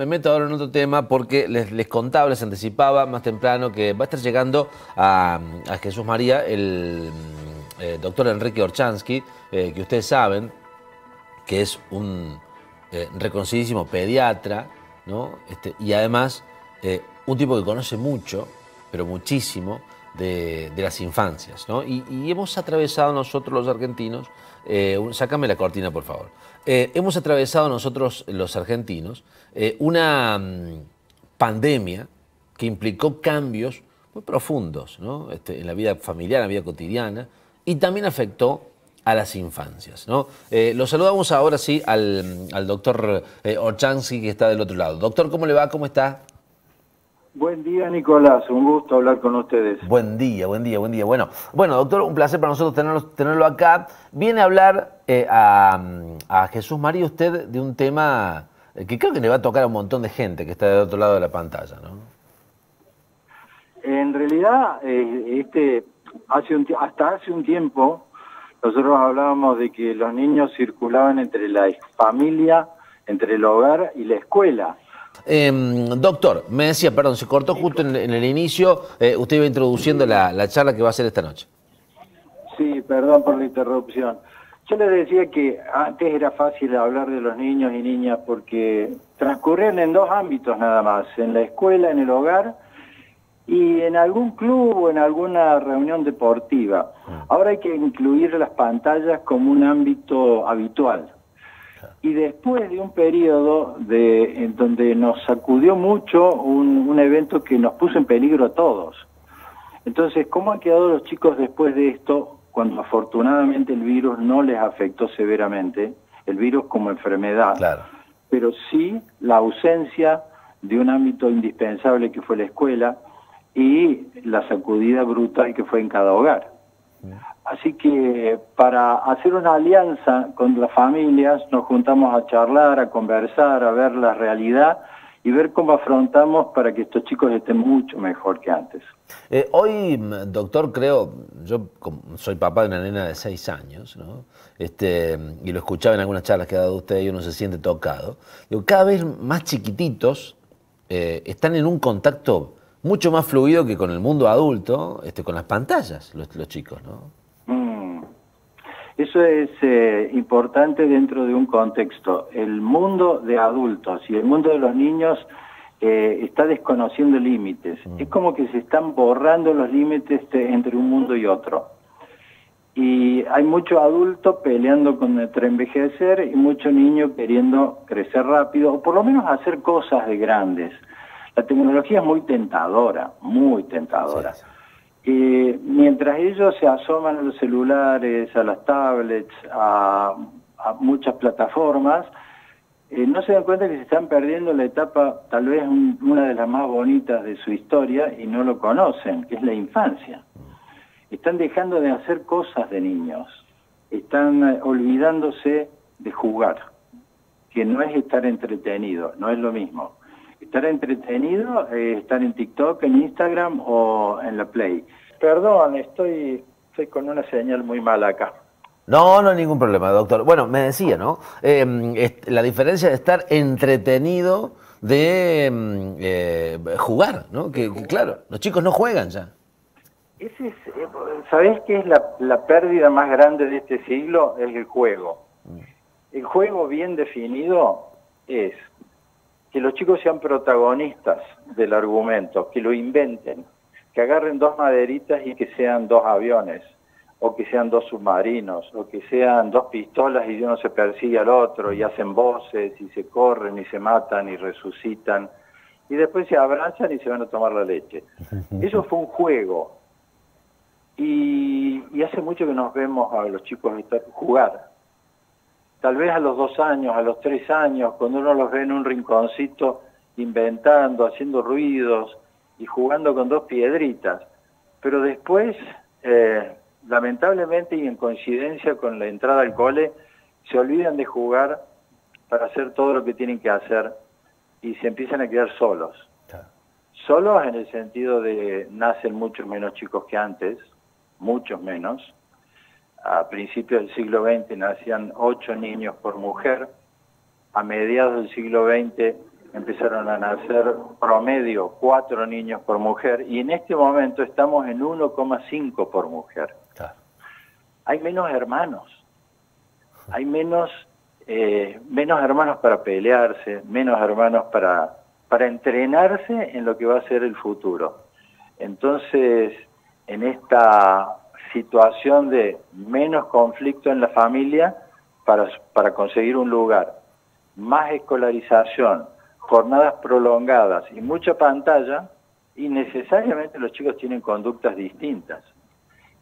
me meto ahora en otro tema porque les, les contaba, les anticipaba más temprano que va a estar llegando a, Jesús María el eh, doctor Enrique Orchansky, eh, que ustedes saben que es un eh, reconocidísimo pediatra, ¿no? Este, y además un tipo que conoce mucho, pero muchísimo, de, las infancias. ¿no? Y, hemos atravesado nosotros los argentinos, sácame la cortina por favor, Eh, hemos atravesado nosotros los argentinos eh, una mm, pandemia que implicó cambios muy profundos. Este, en la vida familiar, en la vida cotidiana, y también afectó a las infancias. ¿no? Eh, lo saludamos ahora sí al, al doctor Orchansky, que está del otro lado. Doctor, ¿cómo le va? ¿Cómo está? Buen día, Nicolás. Un gusto hablar con ustedes. Buen día, buen día, buen día. Bueno, bueno, doctor, un placer para nosotros tenerlo, tenerlo acá. Viene a hablar eh, a, a Jesús María usted de un tema eh, que creo que le va a tocar a un montón de gente que está del otro lado de la pantalla, ¿no? En realidad, eh, este, hace un, hasta hace un tiempo, nosotros hablábamos de que los niños circulaban entre la familia, entre el hogar y la escuela. Em, doctor, me decía, perdón, se cortó justo en, en el inicio, eh, usted iba introduciendo la, la charla que va a hacer esta noche. Sí, perdón por la interrupción. Yo les decía que antes era fácil hablar de los niños y niñas porque transcurren en dos ámbitos nada más, en la escuela, en el hogar y en algún club o en alguna reunión deportiva. Ahora hay que incluir las pantallas como un ámbito habitual. Y después de un periodo de, en donde nos sacudió mucho un, un evento que nos puso en peligro a todos. Entonces, ¿cómo han quedado los chicos después de esto, cuando afortunadamente el virus no les afectó severamente, el virus como enfermedad, Claro. pero sí la ausencia de un ámbito indispensable que fue la escuela y la sacudida brutal que fue en cada hogar. Así que para hacer una alianza con las familias nos juntamos a charlar, a conversar, a ver la realidad y ver cómo afrontamos para que estos chicos estén mucho mejor que antes. Eh, hoy, mm, doctor, creo, yo soy papá de una nena de seis años, ¿no? este, y lo escuchaba en algunas charlas que ha dado usted y uno se siente tocado. Digo, cada vez más chiquititos eh, están en un contacto mucho más fluido que con el mundo adulto, este, con las pantallas, los chicos, ¿no? Mm. Eso es eh, importante dentro de un contexto. El mundo de adultos y el mundo de los niños eh, está desconociendo límites. Es como que se están borrando los límites entre un mundo y otro. Y hay mucho adulto peleando contra envejecer y mucho niño queriendo crecer rápido o por lo menos hacer cosas de grandes. La tecnología es muy tentadora, muy tentadora. Sí, sí. Eh, mientras ellos se asoman a los celulares, a las tablets, a, a muchas plataformas, eh, no se dan cuenta que se están perdiendo la etapa, tal vez un- una de las más bonitas de su historia, y no lo conocen, que es la infancia. Están dejando de hacer cosas de niños, están eh, olvidándose de jugar, que no es estar entretenido, no es lo mismo. Estar entretenido es estar en TikTok, en Instagram o en la Play. Perdón, estoy, estoy con una señal muy mala acá. No, no hay ningún problema, doctor. Bueno, me decía, ¿no? Eh, est- la diferencia de estar entretenido de mm, eh, jugar, ¿no? Que, que, claro, los chicos no juegan ya. Ese es, eh, ¿Sabés qué es la, la pérdida más grande de este siglo? Es el juego. El juego bien definido es que los chicos sean protagonistas del argumento, que lo inventen, que agarren dos maderitas y que sean dos aviones, o que sean dos submarinos, o que sean dos pistolas y uno se persigue al otro y hacen voces y se corren y se matan y resucitan y después se abrazan y se van a tomar la leche. Eso fue un juego. Y, y hace mucho que nos vemos a los chicos jugar. Tal vez a los dos años, a los tres años, cuando uno los ve en un rinconcito inventando, haciendo ruidos y jugando con dos piedritas. Pero después, eh, lamentablemente y en coincidencia con la entrada al cole, se olvidan de jugar para hacer todo lo que tienen que hacer y se empiezan a quedar solos. Solos en el sentido de nacen muchos menos chicos que antes, muchos menos. A principios del siglo XX nacían ocho niños por mujer. A mediados del siglo XX empezaron a nacer promedio cuatro niños por mujer y en este momento estamos en 1,5 por mujer. Hay menos hermanos, hay menos, eh, menos hermanos para pelearse, menos hermanos para, para entrenarse en lo que va a ser el futuro. Entonces, en esta situación de menos conflicto en la familia para, para conseguir un lugar, más escolarización, jornadas prolongadas y mucha pantalla, y necesariamente los chicos tienen conductas distintas.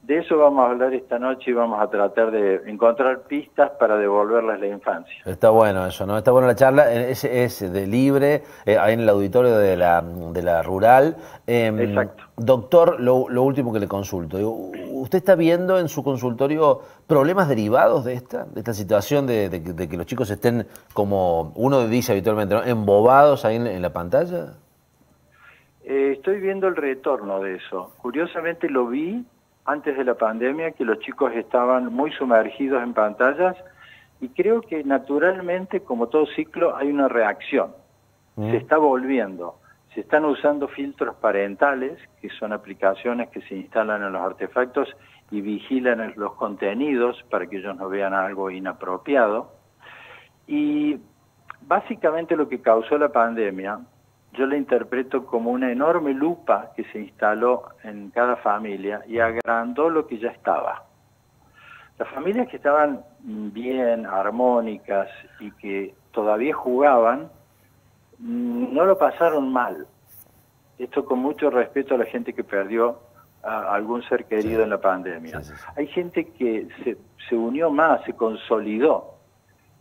De eso vamos a hablar esta noche y vamos a tratar de encontrar pistas para devolverles la infancia. Está bueno eso, ¿no? Está buena la charla, es, es de libre, eh, ahí en el auditorio de la, de la rural. Em, Exacto. Doctor, lo, último que le consulto, ¿usted está viendo en su consultorio problemas derivados de esta, de esta situación de, que los chicos estén, como uno dice habitualmente, embobados ahí en, la pantalla? Eh, estoy viendo el retorno de eso. Curiosamente lo vi antes de la pandemia, que los chicos estaban muy sumergidos en pantallas y creo que naturalmente, como todo ciclo, hay una reacción. Mm. Se está volviendo. Se están usando filtros parentales, que son aplicaciones que se instalan en los artefactos y vigilan los contenidos para que ellos no vean algo inapropiado. Y básicamente lo que causó la pandemia yo la interpreto como una enorme lupa que se instaló en cada familia y agrandó lo que ya estaba. Las familias que estaban bien, armónicas y que todavía jugaban, mm, no lo pasaron mal. Esto con mucho respeto a la gente que perdió a algún ser querido en la pandemia. Hay gente que se, se unió más, se consolidó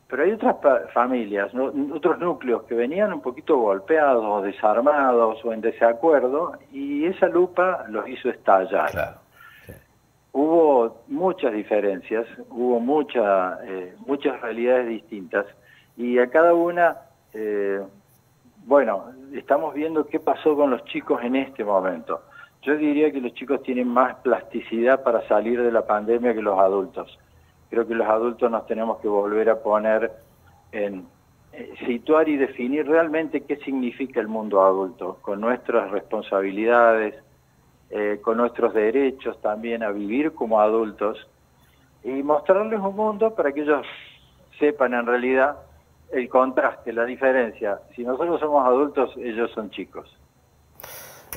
pero hay otras familias, otros núcleos que venían un poquito golpeados, desarmados o en desacuerdo, y esa lupa los hizo estallar. Hubo muchas diferencias, hubo mucha, eh, muchas realidades distintas, y a cada una, eh, bueno, estamos viendo qué pasó con los chicos en este momento. Yo diría que los chicos tienen más plasticidad para salir de la pandemia que los adultos creo que los adultos nos tenemos que volver a poner en eh, situar y definir realmente qué significa el mundo adulto, con nuestras responsabilidades, eh, con nuestros derechos también a vivir como adultos y mostrarles un mundo para que ellos sepan en realidad el contraste, la diferencia. Si nosotros somos adultos, ellos son chicos.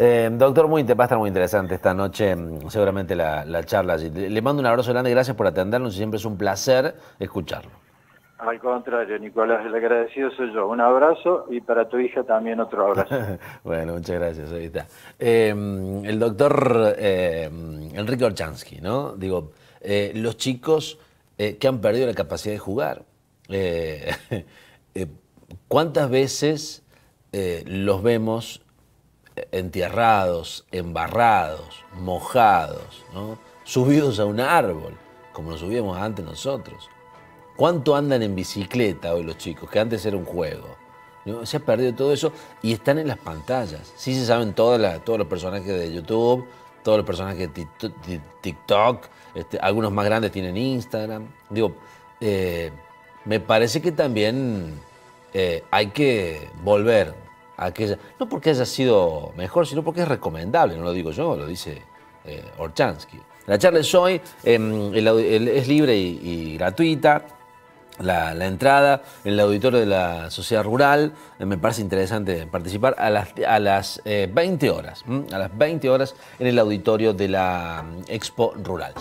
Eh, doctor, muy, va a estar muy interesante esta noche, mm, seguramente la, charla. Le mando un abrazo grande, gracias por atendernos y siempre es un placer escucharlo. Al contrario, Nicolás, el agradecido soy yo. Un abrazo y para tu hija también otro abrazo. bueno, muchas gracias, ahí está. Eh, el doctor eh, Enrique Orchansky, ¿no? Digo, los chicos que han perdido la capacidad de jugar. ¿Cuántas veces los vemos entierrados, embarrados, mojados, subidos a un árbol, como nos subíamos antes nosotros. ¿Cuánto andan en bicicleta hoy los chicos? Que antes era un juego. Se ha perdido todo eso y están en las pantallas. Sí se saben todos los personajes de YouTube, todos los personajes de TikTok, este, algunos más grandes tienen Instagram. Digo, eh, me parece que también eh, hay que volver aquella, no porque haya sido mejor, sino porque es recomendable, no lo digo yo, lo dice eh, Orchansky. La charla es hoy, em, es libre y, gratuita. La, entrada en el auditorio de la Sociedad Rural. Eh, me parece interesante participar a las, a las 20 eh, horas. A las 20 horas en el auditorio de la mm, Expo Rural.